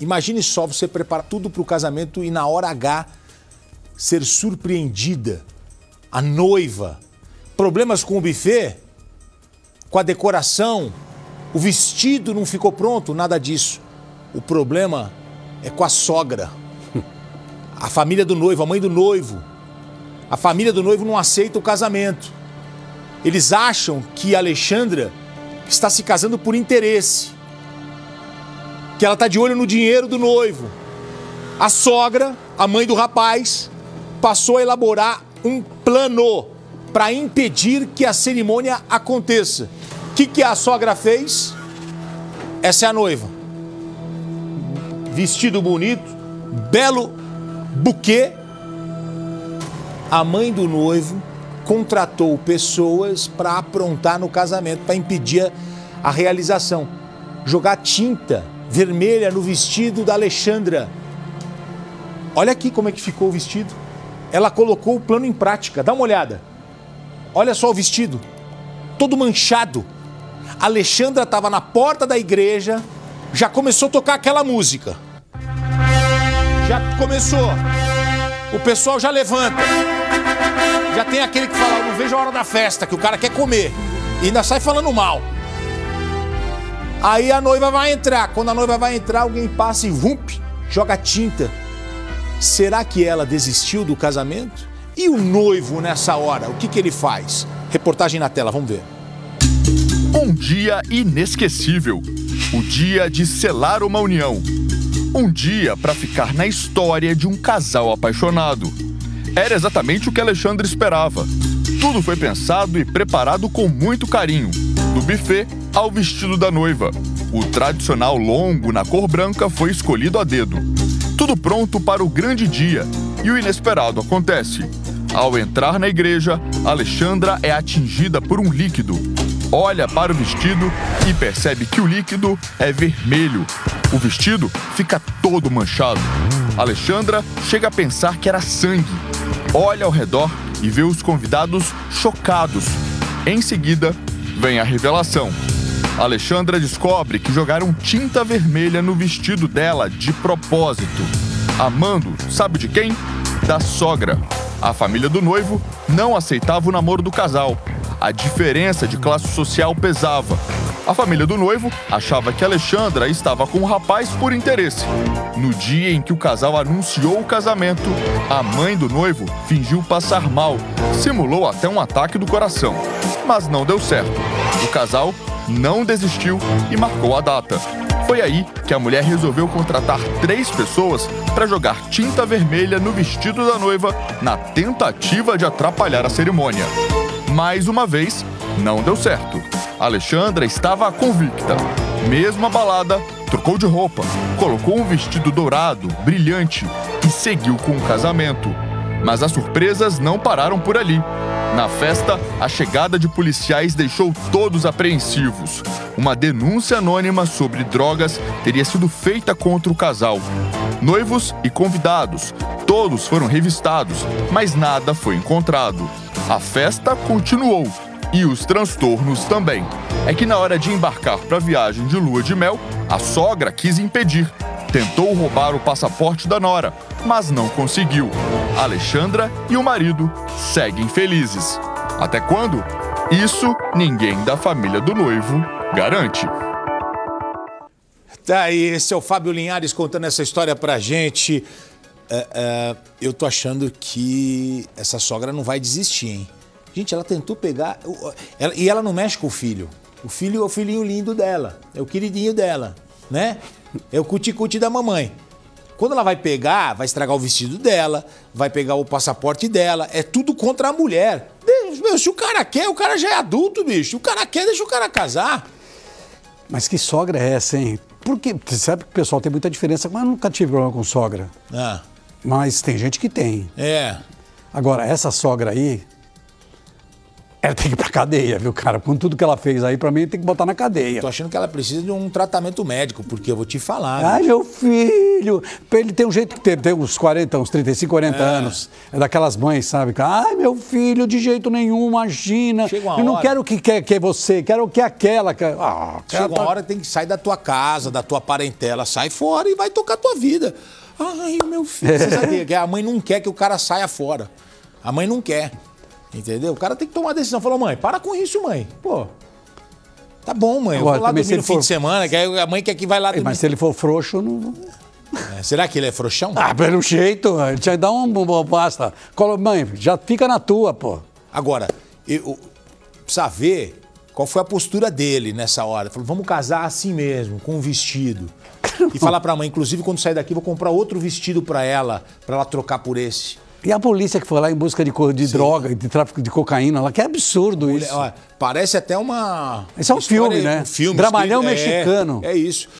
Imagine só você preparar tudo para o casamento e na hora H ser surpreendida. A noiva. Problemas com o buffet? Com a decoração? O vestido não ficou pronto? Nada disso. O problema é com a sogra. A família do noivo, a mãe do noivo. A família do noivo não aceita o casamento. Eles acham que Alexandra está se casando por interesse. Que ela está de olho no dinheiro do noivo. A sogra, a mãe do rapaz, passou a elaborar um plano para impedir que a cerimônia aconteça. O que, que a sogra fez? Essa é a noiva. Vestido bonito, belo buquê. A mãe do noivo contratou pessoas para aprontar no casamento, para impedir a realização. Jogar tinta vermelha no vestido da Alexandra. Olha aqui como é que ficou o vestido. Ela colocou o plano em prática. Dá uma olhada. Olha só o vestido. Todo manchado. A Alexandra estava na porta da igreja, já começou a tocar aquela música. Já começou. O pessoal já levanta. Já tem aquele que fala, não vejo a hora da festa, que o cara quer comer. E ainda sai falando mal. Aí a noiva vai entrar. Quando a noiva vai entrar, alguém passa e vump, joga tinta. Será que ela desistiu do casamento? E o noivo nessa hora, o que, que ele faz? Reportagem na tela, vamos ver. Um dia inesquecível. O dia de selar uma união. Um dia para ficar na história de um casal apaixonado. Era exatamente o que Alexandre esperava. Tudo foi pensado e preparado com muito carinho, do buffet ao vestido da noiva. O tradicional longo na cor branca foi escolhido a dedo. Tudo pronto para o grande dia e o inesperado acontece. Ao entrar na igreja, Alexandra é atingida por um líquido. Olha para o vestido e percebe que o líquido é vermelho. O vestido fica todo manchado. Alexandra chega a pensar que era sangue. Olha ao redor e vê os convidados chocados. Em seguida, vem a revelação. Alexandra descobre que jogaram tinta vermelha no vestido dela de propósito. Amando, sabe de quem? Da sogra. A família do noivo não aceitava o namoro do casal. A diferença de classe social pesava. A família do noivo achava que Alexandra estava com o rapaz por interesse. No dia em que o casal anunciou o casamento, a mãe do noivo fingiu passar mal, simulou até um ataque do coração. Mas não deu certo. O casal não desistiu e marcou a data. Foi aí que a mulher resolveu contratar três pessoas para jogar tinta vermelha no vestido da noiva na tentativa de atrapalhar a cerimônia. Mais uma vez, não deu certo. Alexandra estava convicta. Mesmo abalada, trocou de roupa, colocou um vestido dourado, brilhante e seguiu com o casamento. Mas as surpresas não pararam por ali. Na festa, a chegada de policiais deixou todos apreensivos. Uma denúncia anônima sobre drogas teria sido feita contra o casal. Noivos e convidados, todos foram revistados, mas nada foi encontrado. A festa continuou e os transtornos também. É que na hora de embarcar para a viagem de lua de mel, a sogra quis impedir. Tentou roubar o passaporte da nora, mas não conseguiu. Alexandra e o marido seguem felizes. Até quando? Isso ninguém da família do noivo garante. Tá aí, esse é o Fábio Linhares contando essa história pra gente. É, é, eu tô achando que essa sogra não vai desistir, hein? Gente, ela tentou pegar. Ela, e ela não mexe com o filho. O filho é o filhinho lindo dela, é o queridinho dela, né? É o cuti-cuti da mamãe. Quando ela vai pegar, vai estragar o vestido dela, vai pegar o passaporte dela, é tudo contra a mulher. Meu, se o cara quer, o cara já é adulto, bicho. O cara quer, deixa o cara casar. Mas que sogra é essa, hein? Porque você sabe que o pessoal tem muita diferença, mas eu nunca tive problema com sogra. Ah, Mas tem gente que tem. é. Agora, essa sogra aí, Ela tem que ir pra cadeia, viu, cara? Com tudo que ela fez aí, pra mim, tem que botar na cadeia. Tô achando que ela precisa de um tratamento médico, porque eu vou te falar. Ai, né? meu filho! Ele tem um jeito que tem, tem uns 40, uns 35, 40 anos. É daquelas mães, sabe? Ai, meu filho, de jeito nenhum, imagina. Chega uma eu não hora- quero o que quer que é você, quero o que é aquela. Que... Ah, Chega uma hora que tem que sair da tua casa, da tua parentela, sai fora e vai tocar tua vida. Ai, meu filho, você sabia que a mãe não quer que o cara saia fora. A mãe não quer. Entendeu? O cara tem que tomar uma decisão. Falou, mãe, para com isso, mãe. Pô. Tá bom, mãe. Eu Agora, vou lá dormir no ele fim for- de semana, que aí a mãe quer que vai lá dormir. Mas se ele for frouxo, não. É, Será que ele é frouxão? Ah, pelo jeito, ele tinha que dar um. Basta. Mãe, já fica na tua, pô. Agora, eu, precisa ver qual foi a postura dele nessa hora. Ele Falou, vamos casar assim mesmo, com um vestido. E falar pra mãe, inclusive, quando sair daqui, vou comprar outro vestido pra ela, pra ela trocar por esse. E a polícia que foi lá em busca de, de droga, de tráfico de cocaína lá, que é absurdo isso. Olha, parece até uma. Esse é um filme, né? Um filme. Dramalhão é, mexicano. É isso.